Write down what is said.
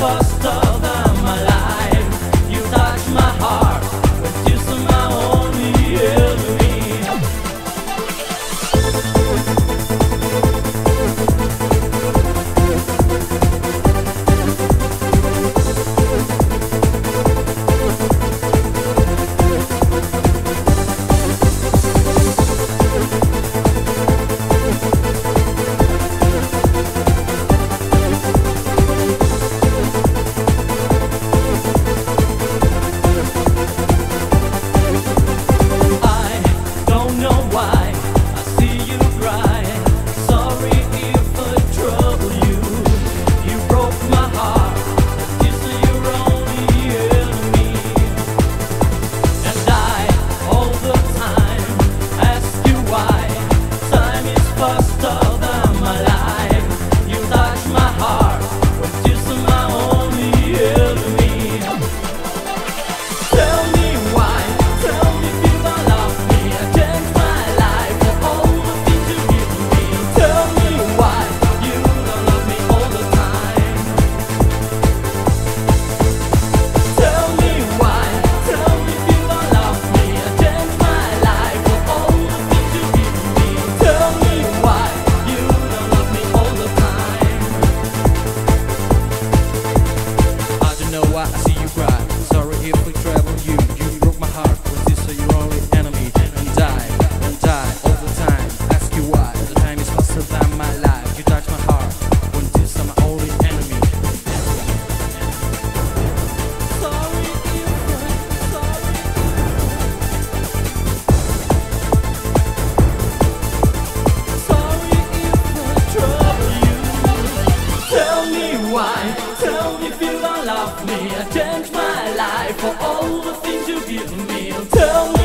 us. see you cry. Sorry if we travel. Tell me.